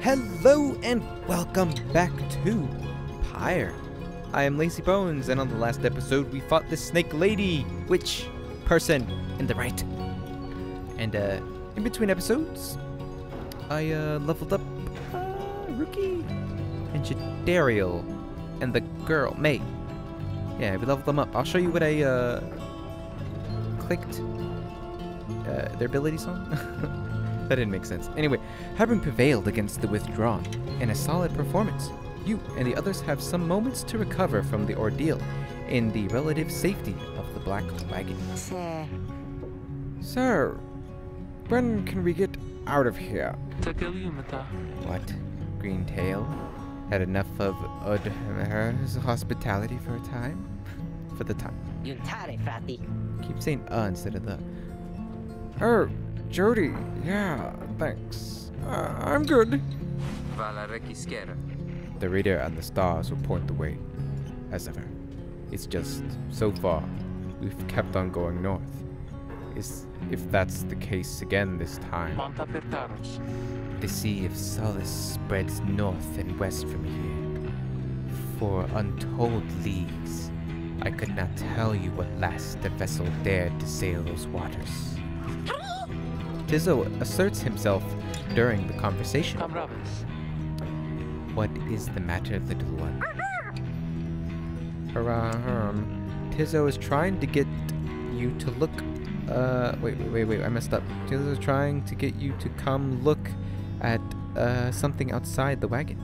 Hello and welcome back to Pyre. I am Lazy Bones, and on the last episode, we fought the Snake Lady, witch, person in the right. And uh, in between episodes, I uh, leveled up uh, Rukey and Jodariel and the girl, May. Yeah, we leveled them up. I'll show you what I uh, clicked. Uh, their ability song? That didn't make sense. Anyway, having prevailed against the withdrawn in a solid performance, you and the others have some moments to recover from the ordeal in the relative safety of the Black Wagon. Sir. Sir, when can we get out of here? What? Greentail? Had enough of Udher's hospitality for a time? For the time. Keep saying uh instead of the. Er, Jody. Yeah, thanks. Uh, I'm good. The radar and the stars will point the way, as ever. It's just, so far, we've kept on going north. Is if that's the case again this time, the Sea of Solace spreads north and west from here. For untold leagues, I could not tell you what last the vessel dared to sail those waters. Ti'zo asserts himself during the conversation. What is the matter, little one? Ahem. Ti'zo is trying to get you to look. Uh, wait, wait, wait, wait. I messed up. Ti'zo is trying to get you to come look at uh something outside the wagon.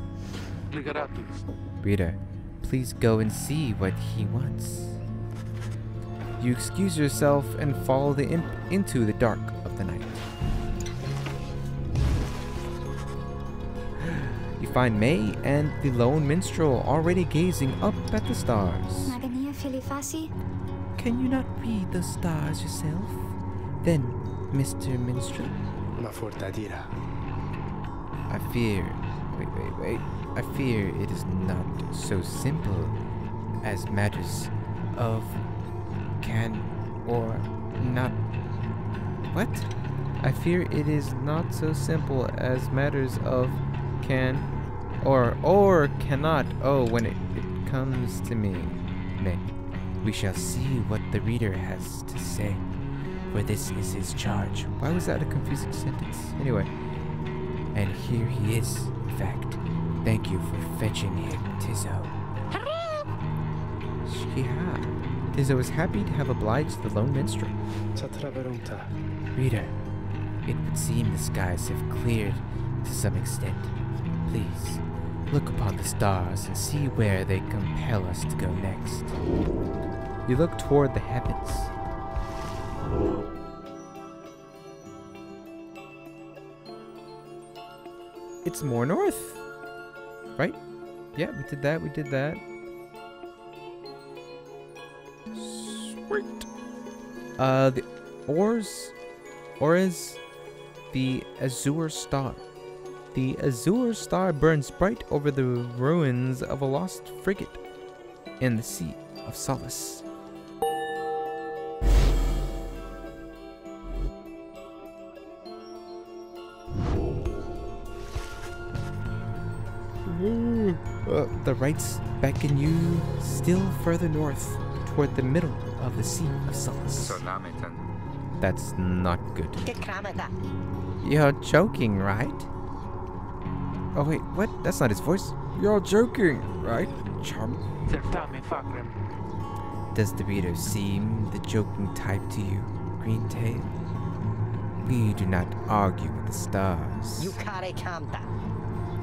Reader, please go and see what he wants. You excuse yourself and follow the imp into the dark of the night. Find May and the lone minstrel already gazing up at the stars. Magania Filifasi? Can you not read the stars yourself? Then, Mr. Minstrel, La Fortadira. I fear. Wait, wait, wait. I fear it is not so simple as matters of can or not. What? I fear it is not so simple as matters of can or or cannot. Oh, when it, it comes to me. Nay, we shall see what the reader has to say. For this is his charge. Why was that a confusing sentence? Anyway. And here he is, in fact. Thank you for fetching him, Ti'zo. Shiha. Ti'zo is happy to have obliged the lone minstrel. Reader, it would seem the skies have cleared to some extent. Please, look upon the stars and see where they compel us to go next. You look toward the heavens. It's more north. Right? Yeah, we did that, we did that. Sweet. Uh, the Ors, Ores, the Azure Star. The Azure Star burns bright over the ruins of a lost frigate in the Sea of Solace. Uh, the rights beckon you still further north toward the middle of the Sea of Solace. That's not good. Kekramata. You're joking, right? Oh wait, what? That's not his voice. You're joking, right, chum? Does the reader seem the joking type to you, Greentail? We do not argue with the stars. Yukare Kamta.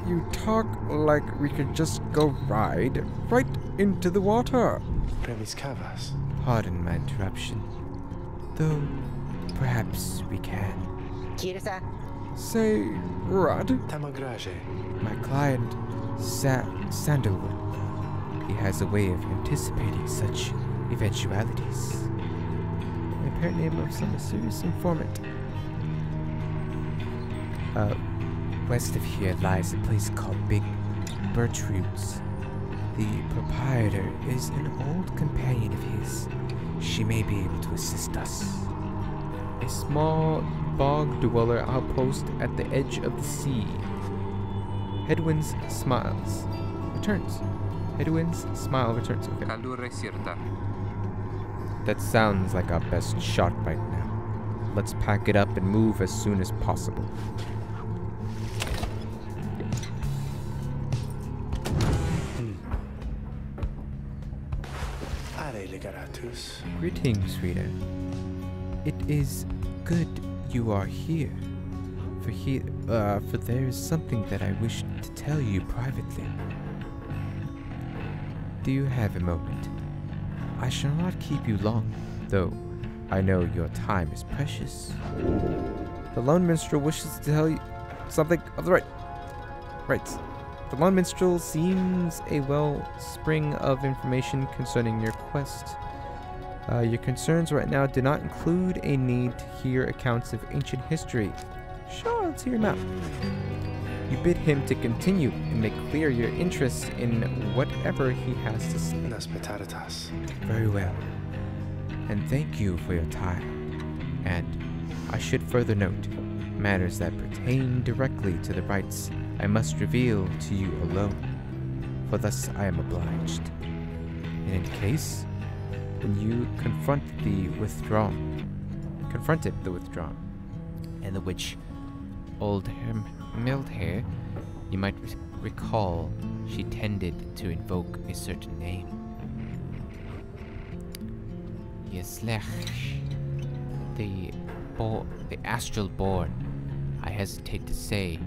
You talk like we could just go ride right into the water. Premiscavas. Pardon my interruption. Though, perhaps we can. Kirsa. Say, Rod, Tamagraje. my client, Sa- Sandalwood. He has a way of anticipating such eventualities. The apparent name of some mysterious informant. Uh, west of here lies a place called Big Bertrude's. The proprietor is an old companion of his. She may be able to assist us. A small dweller outpost at the edge of the sea. Hedwyn's smiles. Returns. Hedwyn's smile returns. Okay. That sounds like our best shot right now. Let's pack it up and move as soon as possible. Are Ligaratus. Greetings, Rita. It is good you are here. For here, uh, for there is something that I wish to tell you privately. Do you have a moment? I shall not keep you long, though I know your time is precious. The lone minstrel wishes to tell you something of the right. Right. The lone minstrel seems a wellspring of information concerning your quest. Uh, your concerns right now do not include a need to hear accounts of ancient history. Sure, let's hear him out. You bid him to continue and make clear your interest in whatever he has to say. Petaritas. Very well. And thank you for your time. And I should further note matters that pertain directly to the rites I must reveal to you alone, for thus I am obliged. In any case, when you confront the withdrawn, confronted the withdrawn, and the witch, old Herm- Mildhair, you might re- recall she tended to invoke a certain name. Yeslech, the bo- the astral born. I hesitate to say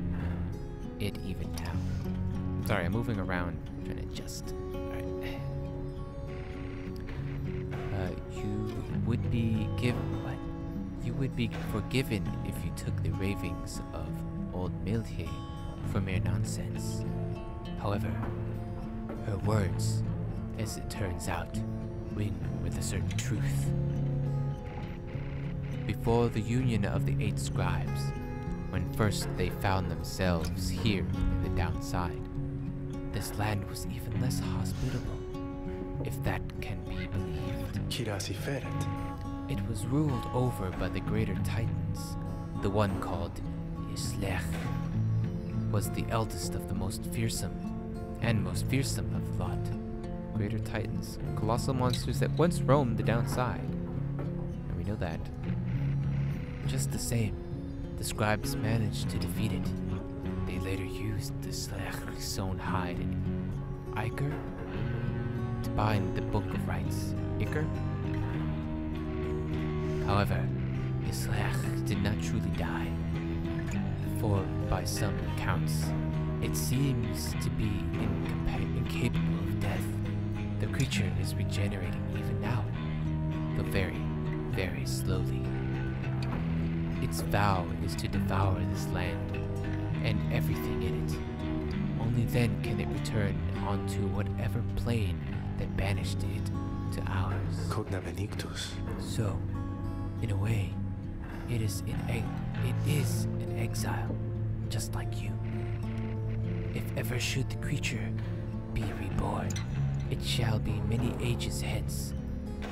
it even now. Sorry, I'm moving around, trying to adjust. Be give what? You would be forgiven if you took the ravings of old Mildhe for mere nonsense. However, her words, as it turns out, ring with a certain truth. Before the union of the eight scribes, when first they found themselves here in the downside, this land was even less hospitable, if that can be believed. Kirasi. It was ruled over by the greater titans. The one called Islech was the eldest of the most fearsome, and most fearsome of the lot. Greater titans, colossal monsters that once roamed the downside. And we know that. Just the same, the scribes managed to defeat it. They later used the Slech's own hide Iker to bind the Book of Rites. Iker? However, Islech did not truly die, for by some accounts, it seems to be incapa- incapable of death. The creature is regenerating even now, though very, very slowly. Its vow is to devour this land and everything in it. Only then can it return onto whatever plane that banished it to ours. Cogna Benictus. So, in a way, it is in it is an exile, just like you. If ever should the creature be reborn, it shall be many ages hence.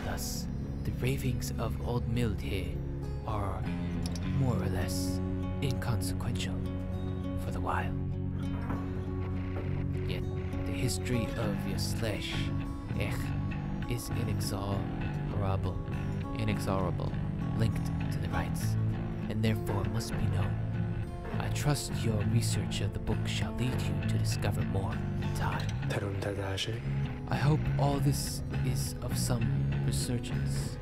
Thus, the ravings of old Mildhe are more or less inconsequential for the while. Yet, the history of Yaslesh, Ech, is inexorable, inexorable, linked to the rites, and therefore must be known. I trust your research of the book shall lead you to discover more in time. I hope all this is of some resurgence,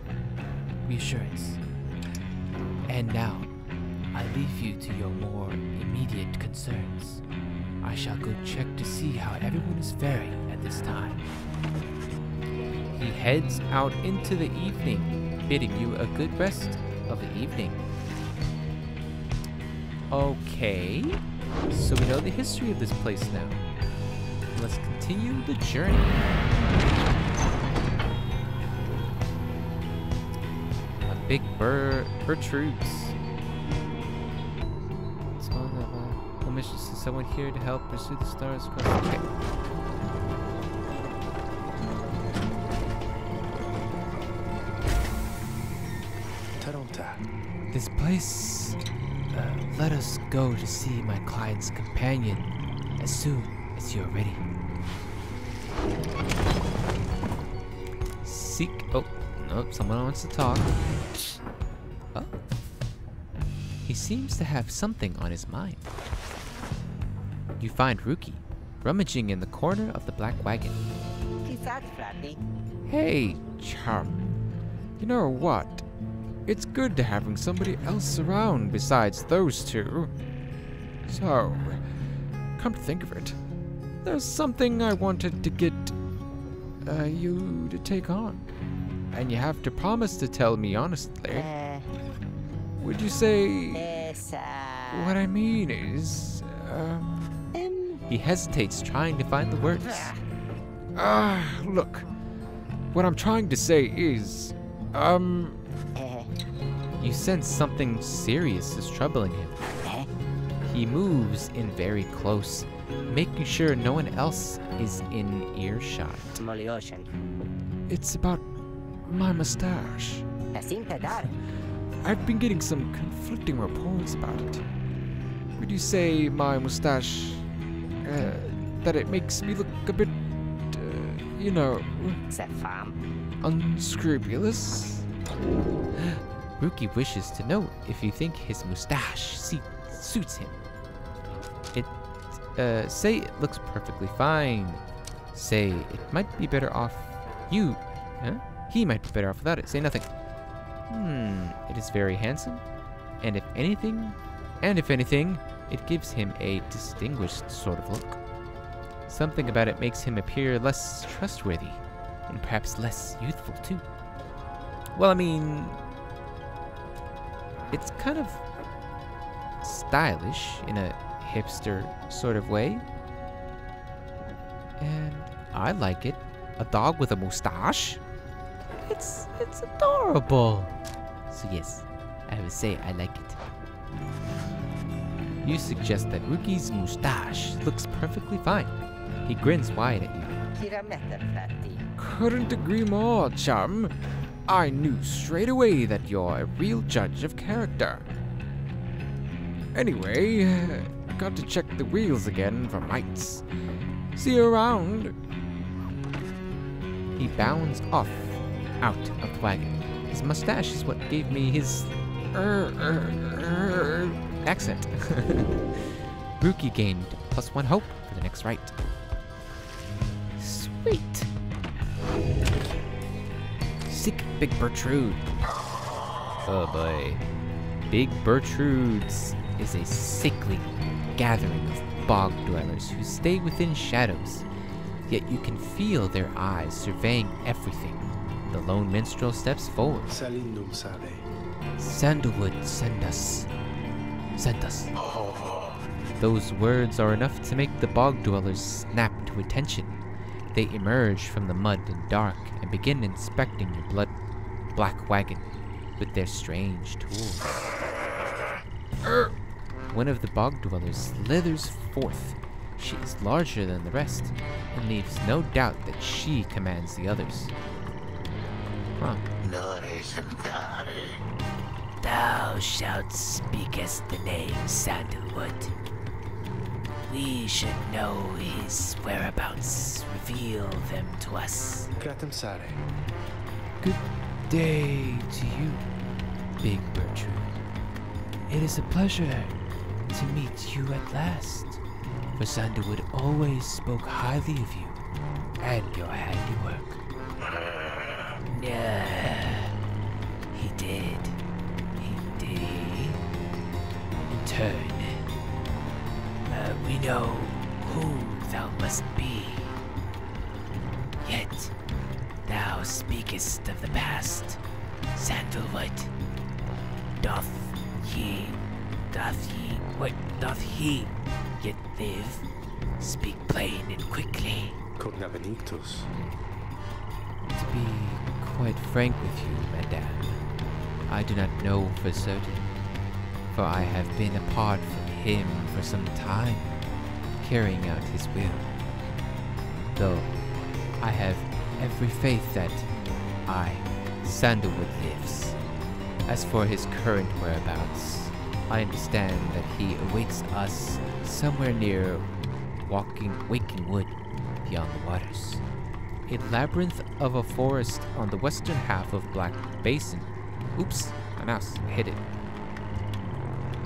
reassurance. And now, I leave you to your more immediate concerns. I shall go check to see how everyone is faring at this time. He heads out into the evening, bidding you a good rest of the evening. Okay, so we know the history of this place now. Let's continue the journey. A big bird, is someone here to help pursue the stars across the This place. Uh, let us go to see my client's companion as soon as you're ready. Seek. Oh, nope, someone wants to talk. Oh. He seems to have something on his mind. You find Rukey rummaging in the corner of the black wagon. Hey, chum. You know what? It's good to having somebody else around besides those two. So, come to think of it, there's something I wanted to get uh, you to take on. And you have to promise to tell me honestly. Eh, Would you say esa. what I mean is, um, Em, He hesitates, trying to find the words. ah, look. What I'm trying to say is, um, You sense something serious is troubling him. He moves in very close, making sure no one else is in earshot. It's about my mustache. I've been getting some conflicting reports about it. Would you say my mustache, uh, that it makes me look a bit, uh, you know, unscrupulous? Rukey wishes to know if you think his mustache suits him. It, uh, say it looks perfectly fine. Say it might be better off you, huh? He might be better off without it. Say nothing. Hmm, it is very handsome. And if anything, and if anything, it gives him a distinguished sort of look. Something about it makes him appear less trustworthy, and perhaps less youthful too. Well, I mean, it's kind of stylish in a hipster sort of way. And I like it. A dog with a mustache. It's it's adorable. So yes, I would say I like it. You suggest that Rukey's mustache looks perfectly fine. He grins wide at you. Couldn't agree more, chum. I knew straight away that you're a real judge of character. Anyway, I got to check the wheels again for mites. See you around. He bounds off out of the wagon. His mustache is what gave me his er, er, er, accent. Rukey gained plus one hope for the next rite. Sweet. Sick Big Bertrude. Oh boy. Big Bertrudes is a sickly gathering of bog dwellers who stay within shadows, yet you can feel their eyes surveying everything. The lone minstrel steps forward. Salindum sale. Sandalwood, send us. Send us. Oh, oh, oh. Those words are enough to make the bog dwellers snap to attention. They emerge from the mud and dark and begin inspecting your blood black wagon with their strange tools. One of the bog dwellers slithers forth. She is larger than the rest and leaves no doubt that she commands the others. Huh. Thou shalt speakest the name Sandalwood. We should know his whereabouts. Reveal them to us. Gratem sale. Good day to you, Big Bertrude. It is a pleasure to meet you at last, for Sandalwood always spoke highly of you and your handiwork. Yeah, he did. He did. In turn, we know who thou must be. Yet, thou speakest of the past, Sandalwood. Doth he, doth he, what doth he yet live? Speak plain and quickly. Cognabenitus. To be quite frank with you, madame, I do not know for certain, for I have been apart from him for some time, carrying out his will. Though I have every faith that I, Sandalwood, lives. As for his current whereabouts, I understand that he awaits us somewhere near walking waking wood beyond the waters. A labyrinth of a forest on the western half of Black Basin. Oops, my mouse hit it.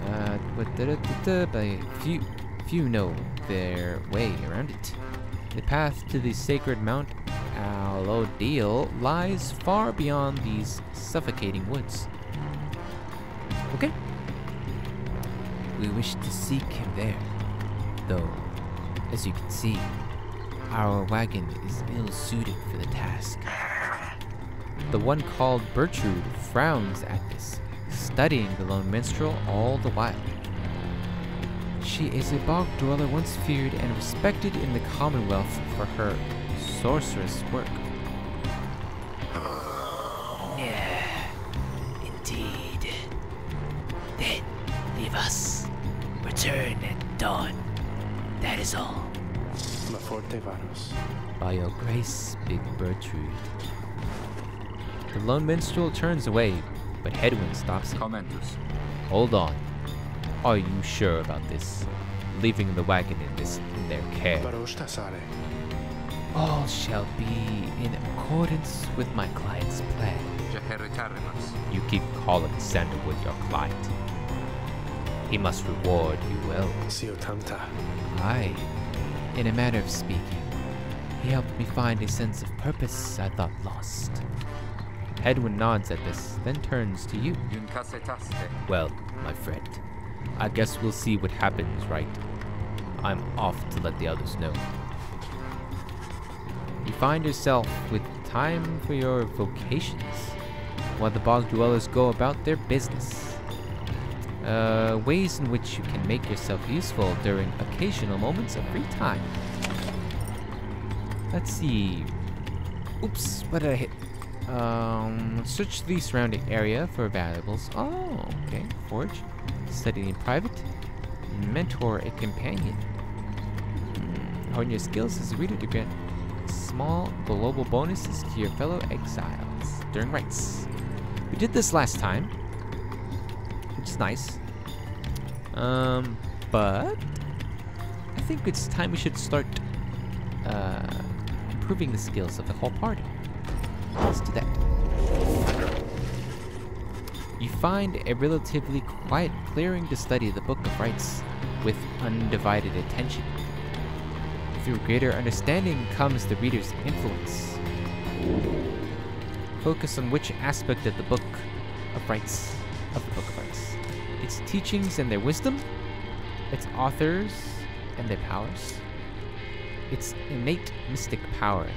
Uh, da- da- few, few know their way around it. The path to the sacred Mount Alodil lies far beyond these suffocating woods. Okay. We wish to seek him there, though, as you can see, our wagon is ill suited for the task. The one called Bertrude frowns at this, studying the lone minstrel all the while. She is a bog dweller once feared and respected in the Commonwealth for her sorceress work. Yeah, indeed. Then leave us. Return at dawn. That is all. Ma forte varos. By your grace, Big Bertrude. The lone minstrel turns away, but Hedwyn stops him. Commentus. Hold on. Are you sure about this? Leaving the wagon in this in their care. All shall be in accordance with my client's plan. You keep calling Sandalwood your client. He must reward you well. Aye, in a manner of speaking. He helped me find a sense of purpose I thought lost. Hedwyn nods at this, then turns to you. Well, my friend, I guess we'll see what happens, right? I'm off to let the others know. You find yourself with time for your vocations, while the bog dwellers go about their business. Uh, ways in which you can make yourself useful during occasional moments of free time. Let's see. Oops, what did I hit? Um, search the surrounding area for valuables. Oh, okay. Forge. Study in private. Mentor a companion. Hmm. Hone your skills as a reader to grant small global bonuses to your fellow exiles during rites. We did this last time, which is nice. Um, but I think it's time we should start uh, improving the skills of the whole party. Let's do that. You find a relatively quiet clearing to study the Book of Rites with undivided attention. Through greater understanding comes the reader's influence. Focus on which aspect of the Book of Rites of the Book of Rites. Its teachings and their wisdom, its authors and their powers, its innate mystic power,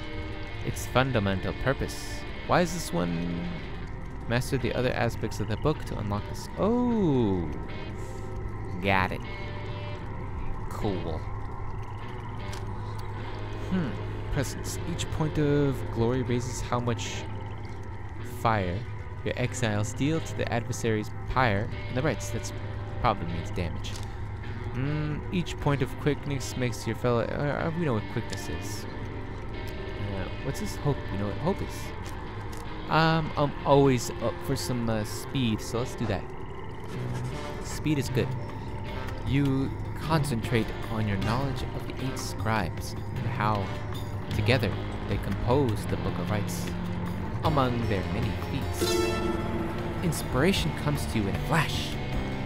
its fundamental purpose. Why is this one master the other aspects of the book to unlock this? Oh, got it. Cool. Hmm. Presence. Each point of glory raises how much fire your exiles deal to the adversary's pyre. And the rites. That's probably means damage. Mm, each point of quickness makes your fellow. Uh, uh, we know what quickness is. Uh, what's this hope? You know what hope is? Um, I'm always up for some uh, speed, so let's do that. Speed is good. You concentrate on your knowledge of the eight scribes and how, together, they compose the Book of Rites. Among their many feats, inspiration comes to you in a flash,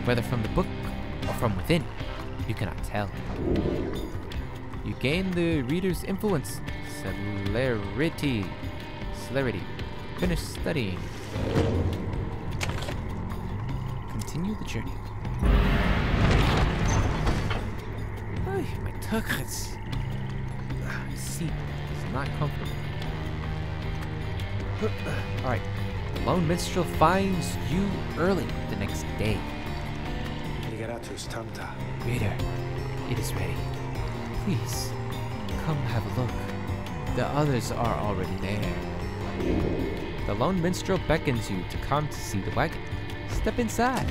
whether from the book or from within. You cannot tell. You gain the reader's influence, celerity, celerity. Finish studying. Continue the journey. Ay, my tuck hurts. Ah, My seat is not comfortable. Alright. The lone minstrel finds you early the next day. Reader, it is ready. Please, come have a look. The others are already there. The lone minstrel beckons you to come to see the wagon. Step inside.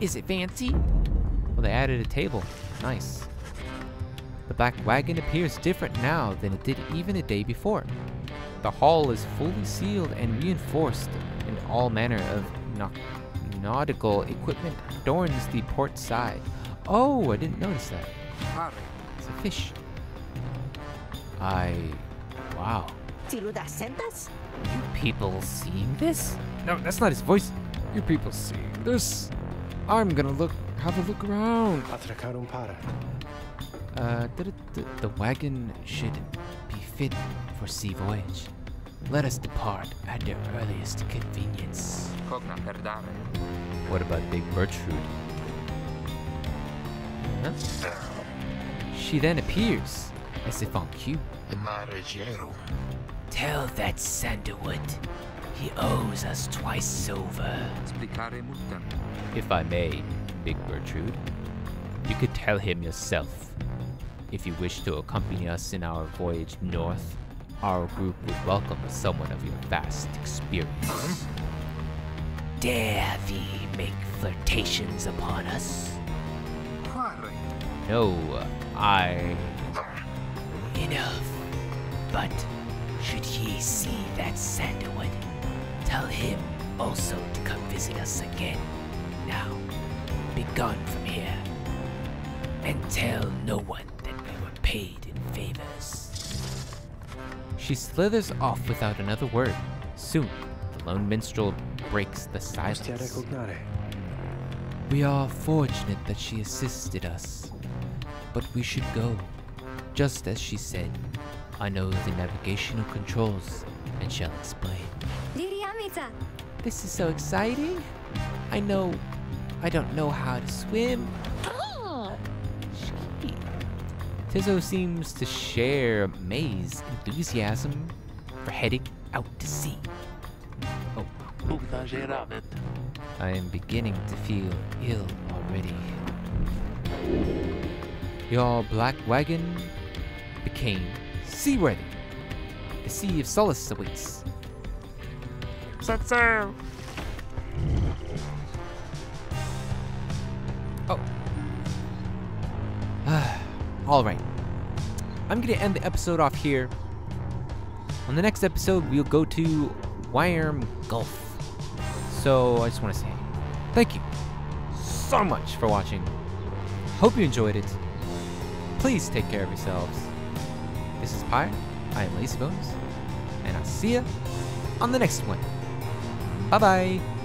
Is it fancy? Well, they added a table. Nice. The black wagon appears different now than it did even a day before. The hall is fully sealed and reinforced, and all manner of nau- nautical equipment adorns the port side. Oh, I didn't notice that. Pare. It's a fish. I. Wow. Tiludas sentas? You people seeing this? No, that's not his voice. You people seeing this? I'm gonna look, have a look around. Atracar un para. Uh, the, the, the wagon should be fit for sea voyage. Let us depart at the earliest convenience. Cogna per dare. What about Big Bertrude? Huh? She then appears, as if on cue. Tell that Sandalwood he owes us twice over. If I may, Big Bertrude, you could tell him yourself. If you wish to accompany us in our voyage north, our group would welcome someone of your vast experience. Dare thee make flirtations upon us? No, I. Enough. But should he see that Sandalwood, tell him also to come visit us again. Now, be gone from here. And tell no one that we were paid in favors. She slithers off without another word. Soon, the lone minstrel breaks the silence. We are fortunate that she assisted us, but we should go. Just as she said, I know the navigational controls and shall explain. Liriamica! This is so exciting. I know I don't know how to swim. Shki. Ti'zo seems to share May's enthusiasm for heading out to sea. Oh, Nog exagerat. I am beginning to feel ill already. Your black wagon became seaworthy. The Sea of Solace awaits. Set sail! Oh. All right. I'm going to end the episode off here. On the next episode, we'll go to Wyarm Gulf. So I just want to say thank you so much for watching. Hope you enjoyed it. Please take care of yourselves. This is Pyre. I am Lazy Bones. And I'll see you on the next one. Bye-bye. Bye.